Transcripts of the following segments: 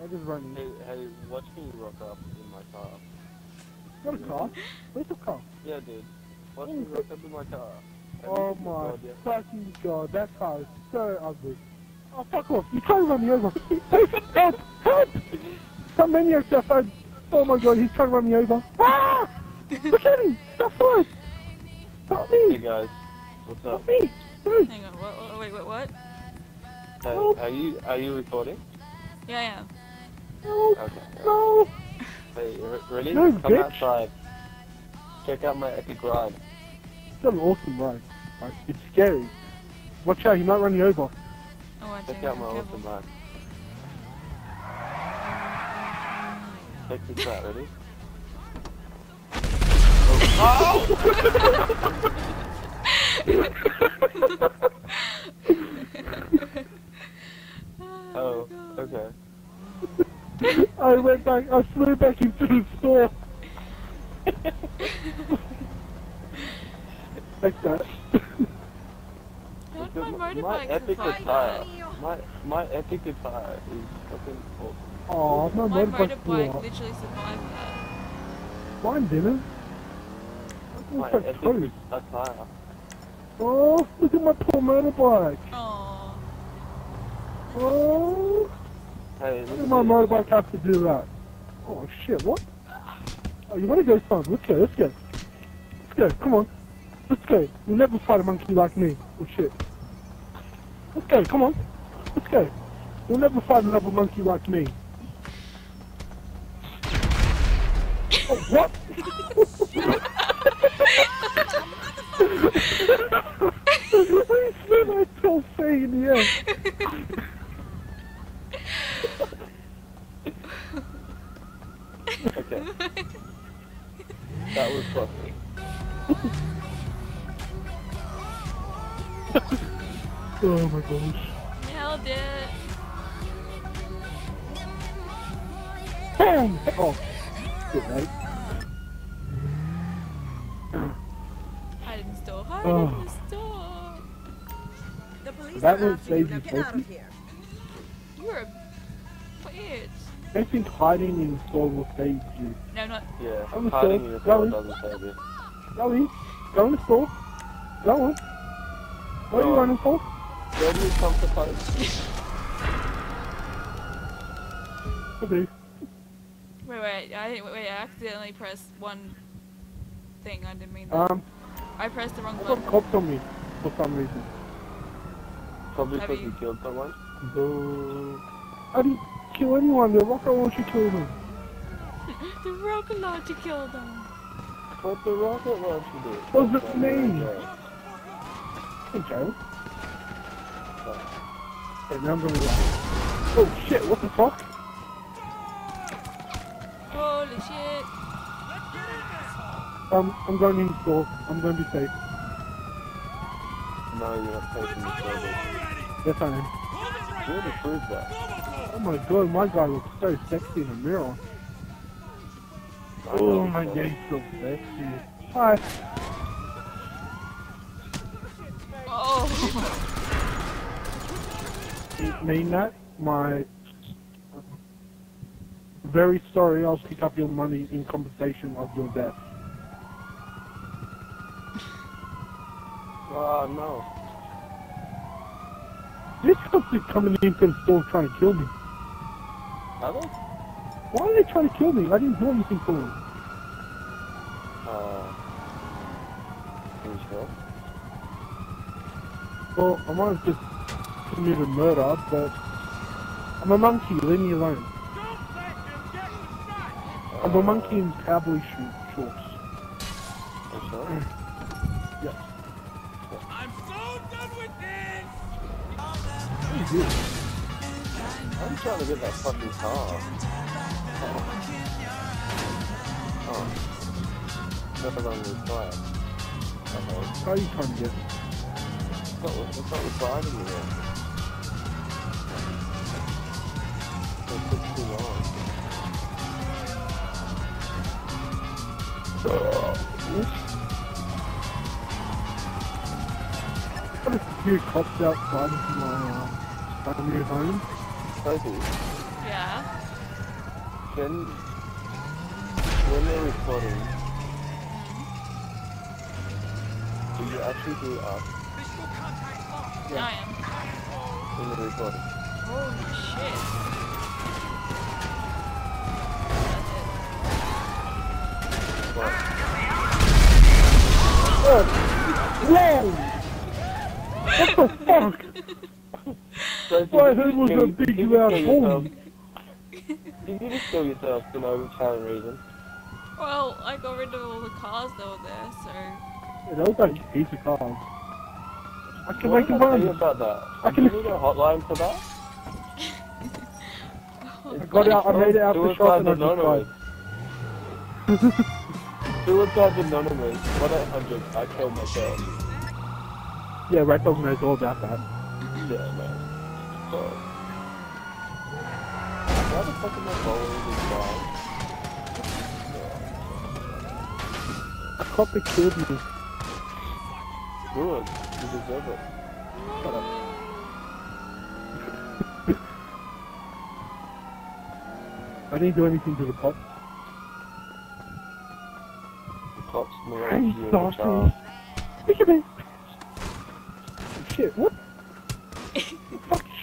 I'm just running. Hey, hey, watch me rock up in my car. Got a car? Where's the car? Yeah, dude. Watch me rock up in my car. Have Oh my God yet? fucking god, that car is so ugly. Oh fuck off, you trying to run me over. help! Help! Some maniac's outside. Oh my god, he's trying to run me over. Ah! Look at him! Stop for it! Help Hey guys, what's up? Help me! Dude, Hang on, what, what, wait, wait, what? Hey, are you are you recording? Yeah, I am. Help! Okay. No! Hey, re- ready? No, Come bitch. outside. Check out my epic ride. It's an awesome ride. Like, it's scary. Watch out, he might run you over. Oh, I Check out my I'm awesome ride. Check this out, ready? Oh, oh okay. I went back, I flew back into the store. like that. How'd my my, my epic survive attire, that? my my epic attire is fucking awesome. Oh, my, My motorbike blew motorbike literally survived that. Mine didn't. My It's epic toast. attire. Oh, look at my poor motorbike. Oh, Oh, Hey, look did my motorbike have to do that? Oh shit, what? Oh, you wanna go, son? Let's go, let's go. Let's go, come on. Let's go. You'll never fight a monkey like me. Oh shit. Let's go, come on. Let's go. You'll never fight another monkey like me. Oh, what? I spit myself saying in the air. Okay. that was fucking. Oh my gosh. nailed it. Bam! Oh, good right. Hide in the store. Hide Oh. in the store. The police That are will after you. Now get out of here. You're a bitch. I think hiding in the store will save you. No, not. Yeah, I'm hiding so in the store sorry. doesn't save you. Go in. Go in the store. Go on. What are you running for? Where do you come to post? Okay. Wait, wait. I wait, wait. I accidentally pressed one thing. I didn't mean that. Um, I pressed the wrong I got button. cops on me for some reason. Probably because you- you killed someone. Boo. I didn't kill anyone. The rocker wants you to kill them. the rocket launcher killed him. What the rocket launcher did? Was it That's me? right. Hey, Joe. Hey, now I'm gonna go. Oh shit! What the fuck? Holy shit. Um, I'm going in the store. I'm going to be safe. No, you're not taking the service. Yes, I am. You already proved that. Oh my god, my guy looks so sexy in the mirror. Oh know, my god, he's so sexy. Hi. Oh. Didn't mean that. My very sorry. I'll pick up your money in compensation of your death. Oh no. This company's coming into the store trying to kill me. Are they? Why are they trying to kill me? I didn't do anything for them. Uh. Are you sure? Well, I might have just committed murder, but I'm a monkey. Leave me alone. I'm a monkey in cowboy shoe shorts. Are you sure? Yes. I'm so done with this! What are you doing? I'm trying to get that fucking car. Oh. Oh. Never run with fire. Uh-oh. How are you trying to get? It's not, it's not residing you yet. It took too long. Got a few cops outside of my uh, my new home. Sophie, Yeah. when when they're recording, do you actually do uh, up Visual contact. I am. in the recording? Holy shit. That's But Whoa! Ah. So did My you head just was kill- a big did loud kill yourself- hole. Did you just kill yourself for no apparent reason? Well, I got rid of all the cars that were there, so. Yeah, that was like a piece of cars. I can What make did it I tell run. about that? I Do can- you need a hotline for that? I got it out, I made it out the shop and I just anonymous. died. Suicide anonymous. One eight hundred. I killed myself. Yeah, Raddog knows all about that. Yeah, man. Fuck. Why the fuck am I following this guy? A cop that killed me. Good. You deserve it. Shut up. I didn't do anything to the cop. The cops Hey, molested you in the Darcy. car. Look at. Shit, what?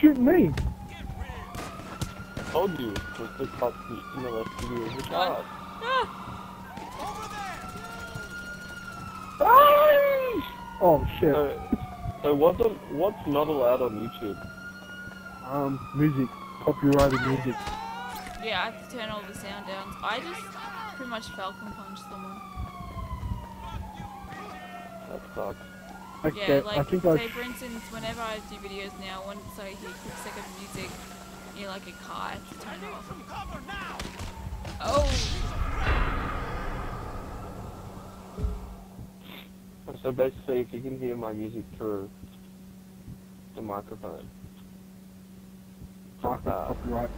The fuck you shooting me? I told you. It was the cops who molested you in the car. Ah! Oh shit. So, so what's, on, what's not allowed on YouTube? Um, music. Copyrighted music. Yeah, I have to turn all the sound down. I just pretty much falcon punched someone. That sucks. Like Yeah, like I think say I. for instance, whenever I do videos now, once I hear a quick second of music, you know, like a car, I have to turn it off. Some cover now. Oh! So basically, if you can hear my music through the microphone, Fuck, uh, copyright.